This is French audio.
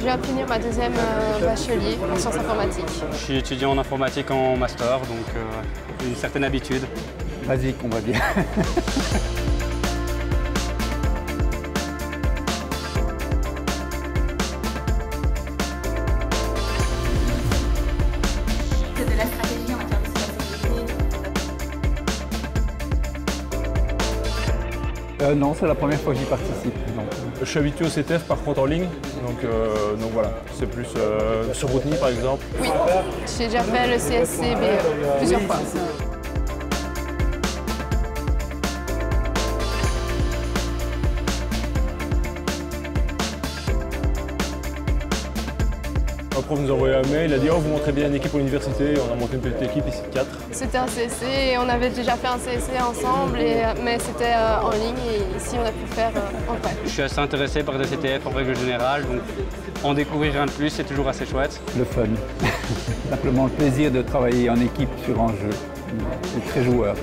viens de finir ma deuxième euh, bachelier en sciences informatiques. Je suis étudiant en informatique en master, donc euh, une certaine habitude. Basique, on va dire. Euh, non, c'est la première fois que j'y participe. donc, Je suis habitué au CTF par contre en ligne, donc, euh, donc voilà, c'est plus euh, sur Routeny par exemple. Oui, j'ai déjà fait le CSCB euh, plusieurs fois. Un prof nous a envoyé un mail, il a dit oh vous montrez bien une équipe à l'université, on a monté une petite équipe ici de 4. C'était un CSC et on avait déjà fait un CSC ensemble, et, euh, mais c'était euh, en ligne et ici on a pu faire euh, en vrai. Je suis assez intéressé par le CTF en règle générale, donc en découvrir un de plus, c'est toujours assez chouette. le fun. Simplement le plaisir de travailler en équipe sur un jeu. C'est très joueur.